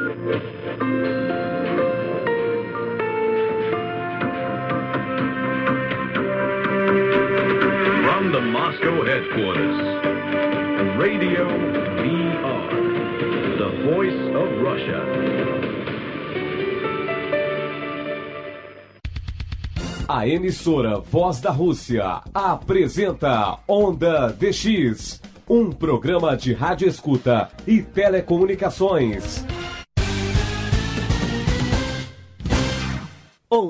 From the Moscow headquarters, Radio VR, the voice of Russia. A emissora Voz da Rússia apresenta Onda DX, um programa de rádio escuta e telecomunicações.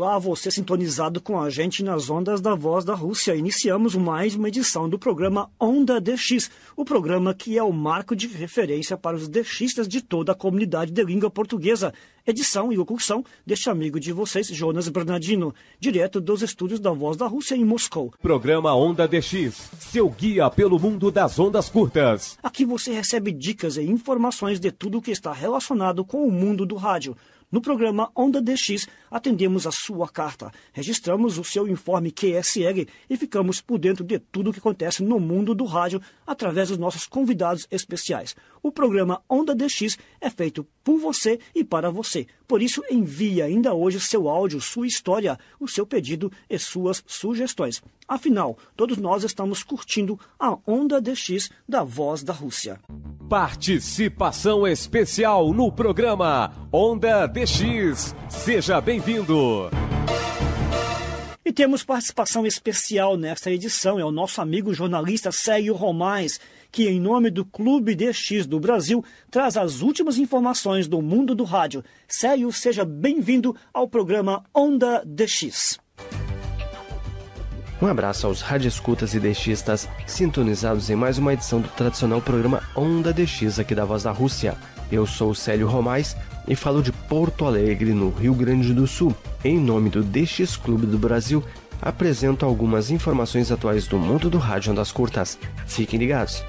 Olá, você sintonizado com a gente nas ondas da Voz da Rússia. Iniciamos mais uma edição do programa Onda DX, o programa que é o marco de referência para os DXistas de toda a comunidade de língua portuguesa. Edição e locução deste amigo de vocês, Jonas Bernardino, direto dos estúdios da Voz da Rússia em Moscou. Programa Onda DX, seu guia pelo mundo das ondas curtas. Aqui você recebe dicas e informações de tudo que está relacionado com o mundo do rádio. No programa Onda DX, atendemos a sua carta, registramos o seu informe QSL e ficamos por dentro de tudo o que acontece no mundo do rádio através dos nossos convidados especiais. O programa Onda DX é feito por você e para você. Por isso, envie ainda hoje seu áudio, sua história, o seu pedido e suas sugestões. Afinal, todos nós estamos curtindo a Onda DX da Voz da Rússia. Participação especial no programa Onda DX. Seja bem-vindo. E temos participação especial nesta edição, é o nosso amigo jornalista Célio Romais, que, em nome do Clube DX do Brasil, traz as últimas informações do mundo do rádio. Célio, seja bem-vindo ao programa Onda DX. Um abraço aos radioescutas e DXistas sintonizados em mais uma edição do tradicional programa Onda DX aqui da Voz da Rússia. Eu sou o Célio Romais e falo de Porto Alegre, no Rio Grande do Sul. Em nome do DX Clube do Brasil, apresento algumas informações atuais do mundo do rádio ondas curtas. Fiquem ligados.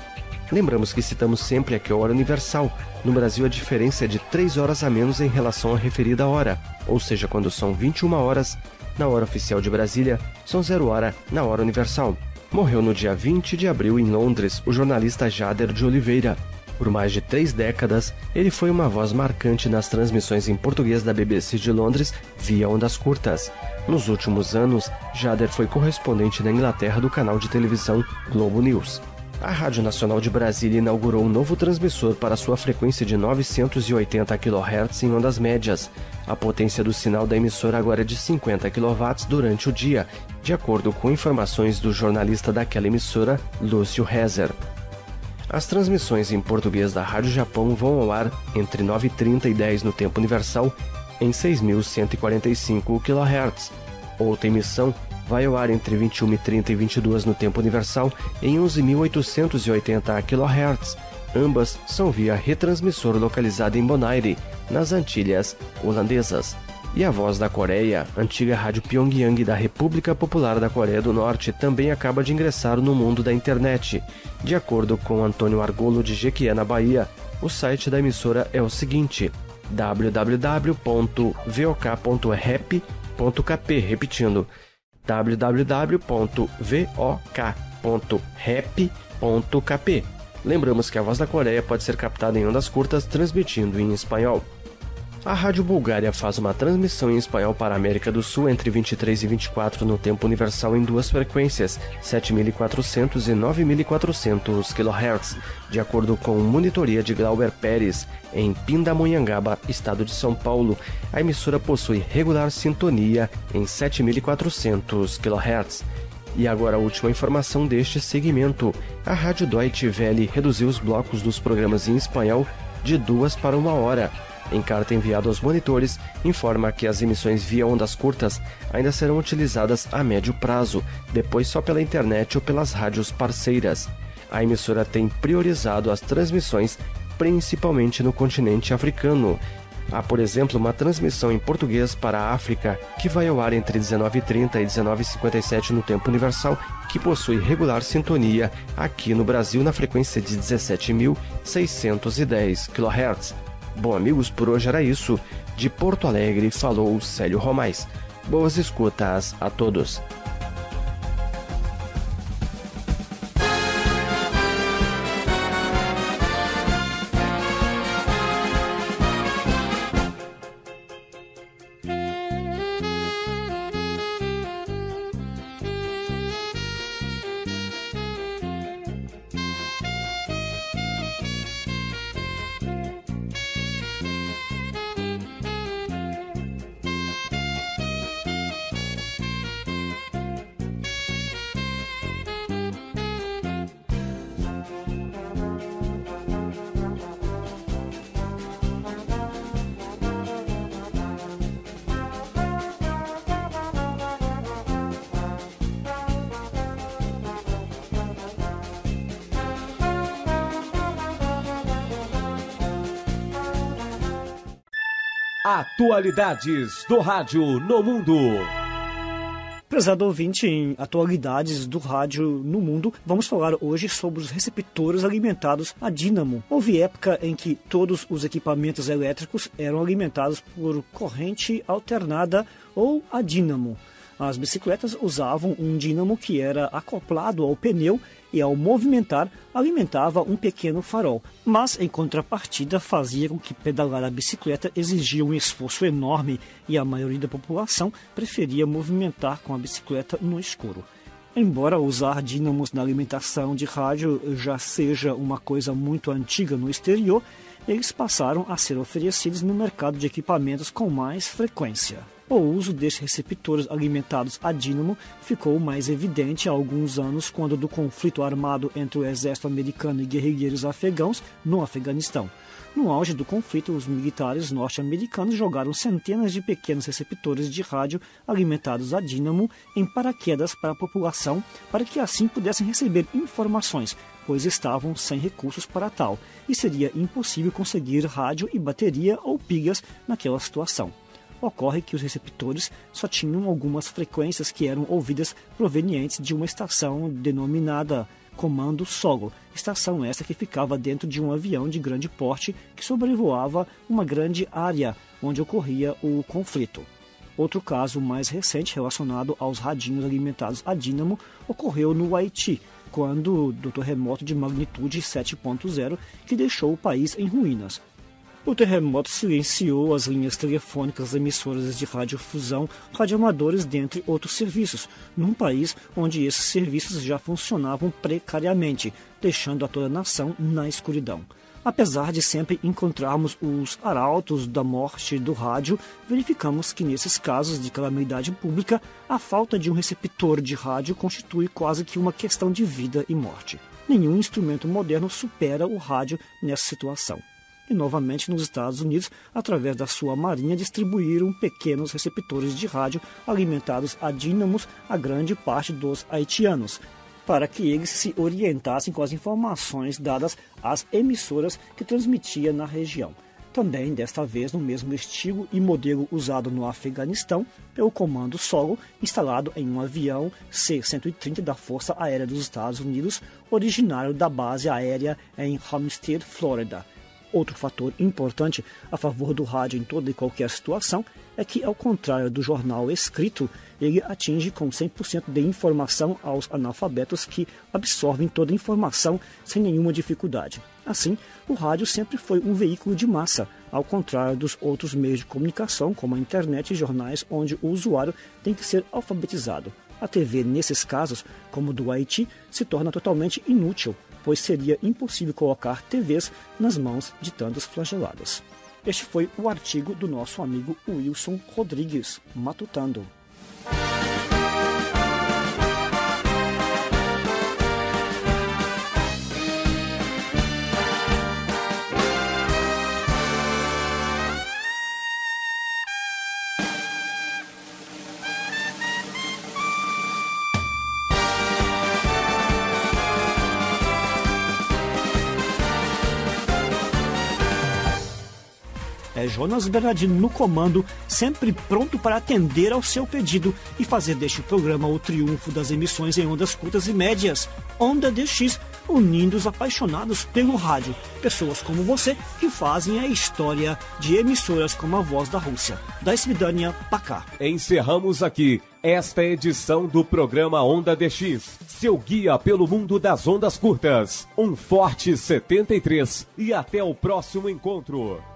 Lembramos que citamos sempre a hora universal. No Brasil, a diferença é de 3 horas a menos em relação à referida hora, ou seja, quando são 21 horas, na hora oficial de Brasília, são 0 hora na hora universal. Morreu no dia 20 de abril em Londres o jornalista Jader de Oliveira. Por mais de três décadas, ele foi uma voz marcante nas transmissões em português da BBC de Londres via ondas curtas. Nos últimos anos, Jader foi correspondente na Inglaterra do canal de televisão Globo News. A Rádio Nacional de Brasília inaugurou um novo transmissor para sua frequência de 980 kHz em ondas médias. A potência do sinal da emissora agora é de 50 kW durante o dia, de acordo com informações do jornalista daquela emissora, Lúcio Rezer. As transmissões em português da Rádio Japão vão ao ar entre 9h30 e 10 no tempo universal em 6.145 kHz. Outra emissão vai ao ar entre 21h30 e 22 no tempo universal em 11.880 kHz. Ambas são via retransmissor localizado em Bonaire, nas Antilhas Holandesas. E a Voz da Coreia, antiga rádio Pyongyang da República Popular da Coreia do Norte, também acaba de ingressar no mundo da internet. De acordo com Antônio Argolo de Jequié, na Bahia, o site da emissora é o seguinte: www.vok.rap.kp, repetindo, www.vok.rap.kp. Lembramos que a Voz da Coreia pode ser captada em ondas curtas transmitindo em espanhol. A Rádio Bulgária faz uma transmissão em espanhol para a América do Sul entre 23 e 24 no tempo universal em duas frequências, 7400 e 9400 kHz, de acordo com monitoria de Glauber Pérez, em Pindamonhangaba, estado de São Paulo. A emissora possui regular sintonia em 7400 kHz. E agora a última informação deste segmento. A Rádio Deutsche Welle reduziu os blocos dos programas em espanhol de duas para uma hora. Em carta enviada aos monitores, informa que as emissões via ondas curtas ainda serão utilizadas a médio prazo, depois só pela internet ou pelas rádios parceiras. A emissora tem priorizado as transmissões principalmente no continente africano. Há, por exemplo, uma transmissão em português para a África, que vai ao ar entre 19h30 e 19h57 no tempo universal, que possui regular sintonia aqui no Brasil na frequência de 17.610 kHz. Bom, amigos, por hoje era isso. De Porto Alegre falou Célio Romais. Boas escutas a todos. Atualidades do rádio no mundo. Prezado ouvinte, em atualidades do rádio no mundo, vamos falar hoje sobre os receptores alimentados a dínamo. Houve época em que todos os equipamentos elétricos eram alimentados por corrente alternada ou a dínamo. As bicicletas usavam um dínamo que era acoplado ao pneu e, ao movimentar, alimentava um pequeno farol. Mas, em contrapartida, fazia com que pedalar a bicicleta exigia um esforço enorme e a maioria da população preferia movimentar com a bicicleta no escuro. Embora usar dínamos na alimentação de rádio já seja uma coisa muito antiga no exterior, eles passaram a ser oferecidos no mercado de equipamentos com mais frequência. O uso desses receptores alimentados a dínamo ficou mais evidente há alguns anos quando do conflito armado entre o exército americano e guerrilheiros afegãos no Afeganistão. No auge do conflito, os militares norte-americanos jogaram centenas de pequenos receptores de rádio alimentados a dínamo em paraquedas para a população, para que assim pudessem receber informações, pois estavam sem recursos para tal, e seria impossível conseguir rádio e bateria ou pilhas naquela situação ocorre que os receptores só tinham algumas frequências que eram ouvidas provenientes de uma estação denominada Comando Solo, estação essa que ficava dentro de um avião de grande porte que sobrevoava uma grande área onde ocorria o conflito. Outro caso mais recente relacionado aos radinhos alimentados a dínamo ocorreu no Haiti, quando do terremoto de magnitude 7.0 que deixou o país em ruínas. O terremoto silenciou as linhas telefônicas emissoras de radiofusão, radioamadores, dentre outros serviços, num país onde esses serviços já funcionavam precariamente, deixando a toda a nação na escuridão. Apesar de sempre encontrarmos os arautos da morte do rádio, verificamos que nesses casos de calamidade pública, a falta de um receptor de rádio constitui quase que uma questão de vida e morte. Nenhum instrumento moderno supera o rádio nessa situação e novamente nos Estados Unidos, através da sua marinha, distribuíram pequenos receptores de rádio alimentados a dínamos a grande parte dos haitianos, para que eles se orientassem com as informações dadas às emissoras que transmitia na região. Também, desta vez, no mesmo estilo e modelo usado no Afeganistão, pelo Comando Solo, instalado em um avião C-130 da Força Aérea dos Estados Unidos, originário da base aérea em Homestead, Flórida. Outro fator importante a favor do rádio em toda e qualquer situação é que, ao contrário do jornal escrito, ele atinge com 100% de informação aos analfabetos que absorvem toda a informação sem nenhuma dificuldade. Assim, o rádio sempre foi um veículo de massa, ao contrário dos outros meios de comunicação, como a internet e jornais, onde o usuário tem que ser alfabetizado. A TV, nesses casos, como do Haiti, se torna totalmente inútil, pois seria impossível colocar TVs nas mãos de tantos flagelados. Este foi o artigo do nosso amigo Wilson Rodrigues, matutando. Jonas Bernardino no comando, sempre pronto para atender ao seu pedido e fazer deste programa o triunfo das emissões em ondas curtas e médias. Onda DX, unindo os apaixonados pelo rádio. Pessoas como você que fazem a história de emissoras como a Voz da Rússia. Da Svidania Pacá. Encerramos aqui esta edição do programa Onda DX, seu guia pelo mundo das ondas curtas. Um forte 73 e até o próximo encontro.